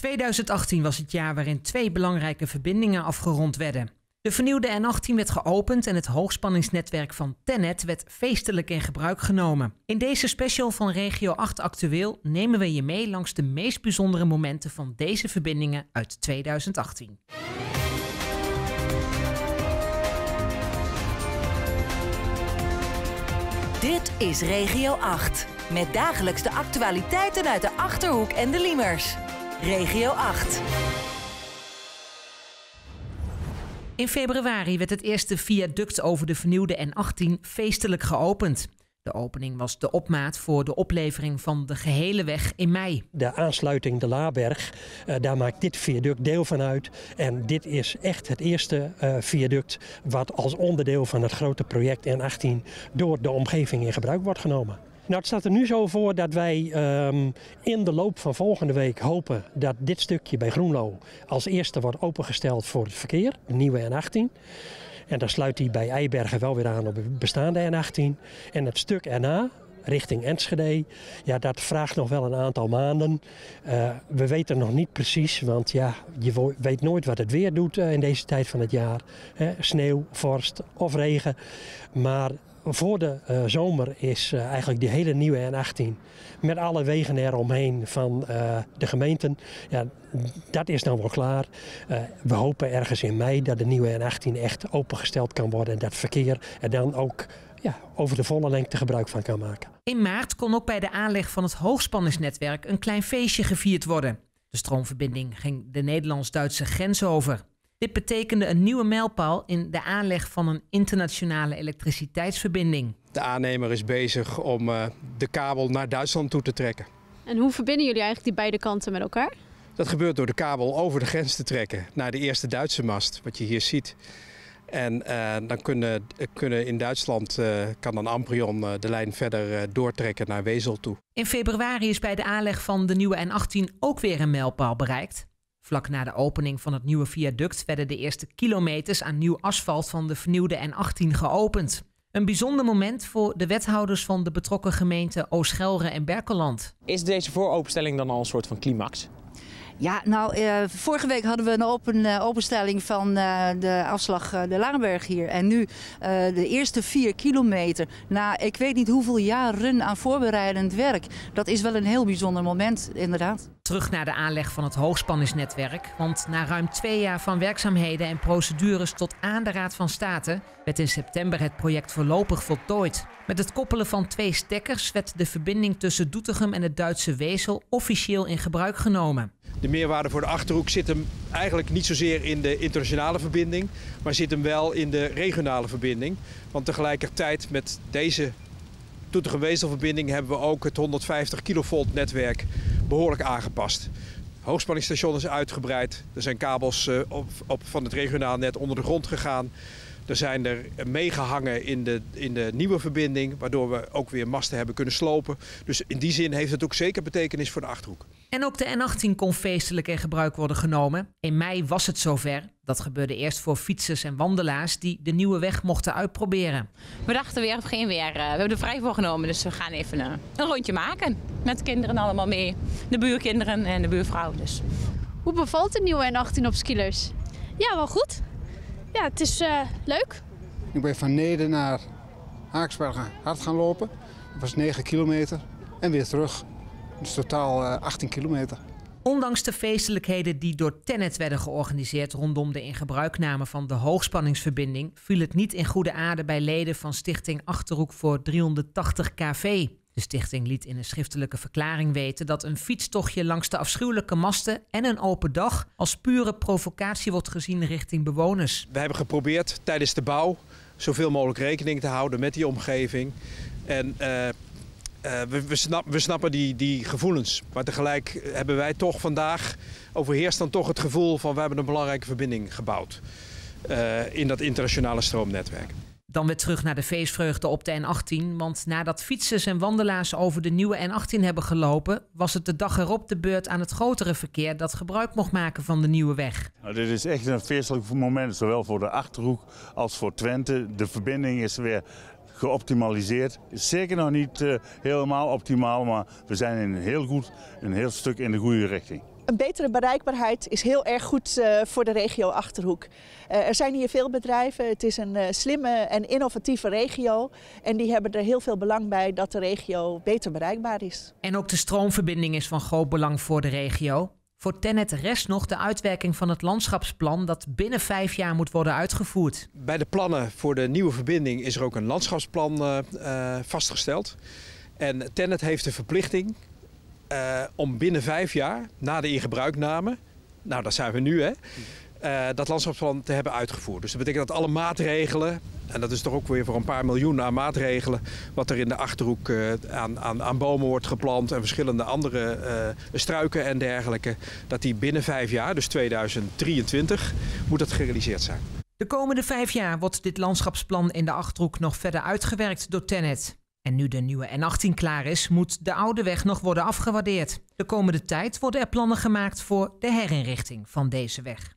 2018 was het jaar waarin twee belangrijke verbindingen afgerond werden. De vernieuwde N18 werd geopend en het hoogspanningsnetwerk van Tennet werd feestelijk in gebruik genomen. In deze special van Regio 8 Actueel nemen we je mee langs de meest bijzondere momenten van deze verbindingen uit 2018. Dit is Regio 8. Met dagelijks de actualiteiten uit de Achterhoek en de Liemers. Regio 8. In februari werd het eerste viaduct over de vernieuwde N18 feestelijk geopend. De opening was de opmaat voor de oplevering van de gehele weg in mei. De aansluiting de Laaberg, uh, daar maakt dit viaduct deel van uit. En dit is echt het eerste uh, viaduct wat als onderdeel van het grote project N18 door de omgeving in gebruik wordt genomen. Nou, het staat er nu zo voor dat wij um, in de loop van volgende week hopen dat dit stukje bij Groenlo als eerste wordt opengesteld voor het verkeer, de nieuwe N18. En dan sluit die bij Eibergen wel weer aan op het bestaande N18. En het stuk erna, richting Enschede. Ja, dat vraagt nog wel een aantal maanden. Uh, we weten nog niet precies, want ja, je weet nooit wat het weer doet uh, in deze tijd van het jaar. Sneeuw, vorst of regen. Maar voor de uh, zomer is eigenlijk die hele nieuwe N18 met alle wegen eromheen van de gemeenten. Ja, dat is dan wel klaar. we hopen ergens in mei dat de nieuwe N18 echt opengesteld kan worden en dat verkeer er dan ook ja, over de volle lengte gebruik van kan maken. In maart kon ook bij de aanleg van het hoogspanningsnetwerk een klein feestje gevierd worden. De stroomverbinding ging de Nederlands-Duitse grens over. Dit betekende een nieuwe mijlpaal in de aanleg van een internationale elektriciteitsverbinding. De aannemer is bezig om uh, de kabel naar Duitsland toe te trekken. En hoe verbinden jullie eigenlijk die beide kanten met elkaar? Dat gebeurt door de kabel over de grens te trekken naar de eerste Duitse mast, wat je hier ziet. En uh, dan kunnen, kunnen in Duitsland uh, kan dan Amprion uh, de lijn verder doortrekken naar Wezel toe. In februari is bij de aanleg van de nieuwe N18 ook weer een mijlpaal bereikt. Vlak na de opening van het nieuwe viaduct werden de eerste kilometers aan nieuw asfalt van de vernieuwde N18 geopend. Een bijzonder moment voor de wethouders van de betrokken gemeenten Ooschelre en Berkeland. Is deze vooropenstelling dan al een soort van climax? Ja, nou, uh, vorige week hadden we een open, uh, openstelling van uh, de afslag de Laanberg hier. En nu de eerste vier kilometer. Na ik weet niet hoeveel jaren aan voorbereidend werk. Dat is wel een heel bijzonder moment, inderdaad. Terug naar de aanleg van het hoogspanningsnetwerk. Want na ruim twee jaar van werkzaamheden en procedures tot aan de Raad van State werd in september het project voorlopig voltooid. Met het koppelen van twee stekkers werd de verbinding tussen Doetinchem en het Duitse Wezel officieel in gebruik genomen. De meerwaarde voor de Achterhoek zit hem eigenlijk niet zozeer in de internationale verbinding, maar zit hem wel in de regionale verbinding. Want tegelijkertijd met deze Doetinchem-Wezel-verbinding hebben we ook het 150 kilovolt netwerk behoorlijk aangepast. Hoogspanningsstation is uitgebreid. Er zijn kabels op, op van het regionaal net onder de grond gegaan. Er zijn er meegehangen in de, in de nieuwe verbinding, waardoor we ook weer masten hebben kunnen slopen. Dus in die zin heeft het ook zeker betekenis voor de Achterhoek. En ook de N18 kon feestelijk in gebruik worden genomen. In mei was het zover. Dat gebeurde eerst voor fietsers en wandelaars die de nieuwe weg mochten uitproberen. We dachten weer of geen weer. We hebben er vrij voor genomen, dus we gaan even een, een rondje maken. Met de kinderen allemaal mee. De buurkinderen en de buurvrouw dus. Hoe bevalt de nieuwe N18 op skilers? Ja, wel goed. Ja, het is uh, leuk. Ik ben van Neder naar Haaksbergen hard gaan lopen. Dat was 9 kilometer. En weer terug. Dus totaal uh, 18 kilometer. Ondanks de feestelijkheden die door Tennet werden georganiseerd rondom de ingebruikname van de hoogspanningsverbinding, viel het niet in goede aarde bij leden van Stichting Achterhoek voor 380 kV. De stichting liet in een schriftelijke verklaring weten dat een fietstochtje langs de afschuwelijke masten en een open dag als pure provocatie wordt gezien richting bewoners. We hebben geprobeerd tijdens de bouw zoveel mogelijk rekening te houden met die omgeving. En uh, uh, we, we, we, snappen die, die gevoelens. Maar tegelijk hebben wij toch vandaag overheerst dan toch het gevoel van we hebben een belangrijke verbinding gebouwd uh, in dat internationale stroomnetwerk. Dan weer terug naar de feestvreugde op de N18. Want nadat fietsers en wandelaars over de nieuwe N18 hebben gelopen, was het de dag erop de beurt aan het grotere verkeer dat gebruik mocht maken van de nieuwe weg. Nou, dit is echt een feestelijk moment, zowel voor de achterhoek als voor Twente. De verbinding is weer geoptimaliseerd. Zeker nog niet uh, helemaal optimaal, maar we zijn in een heel goed, een heel stuk in de goede richting. Een betere bereikbaarheid is heel erg goed uh, voor de regio Achterhoek. Uh, er zijn hier veel bedrijven. Het is een uh, slimme en innovatieve regio. En die hebben er heel veel belang bij dat de regio beter bereikbaar is. En ook de stroomverbinding is van groot belang voor de regio. Voor Tennet rest nog de uitwerking van het landschapsplan dat binnen vijf jaar moet worden uitgevoerd. Bij de plannen voor de nieuwe verbinding is er ook een landschapsplan uh, uh, vastgesteld. En Tennet heeft de verplichting uh, om binnen vijf jaar na de ingebruikname, nou dat zijn we nu hè, uh, dat landschapsplan te hebben uitgevoerd. Dus dat betekent dat alle maatregelen, en dat is toch ook weer voor een paar miljoen aan maatregelen, wat er in de Achterhoek uh, aan, aan, aan, bomen wordt geplant en verschillende andere struiken en dergelijke, dat die binnen vijf jaar, dus 2023, moet dat gerealiseerd zijn. De komende vijf jaar wordt dit landschapsplan in de Achterhoek nog verder uitgewerkt door Tennet. En nu de nieuwe N18 klaar is, moet de oude weg nog worden afgewaardeerd. De komende tijd worden er plannen gemaakt voor de herinrichting van deze weg.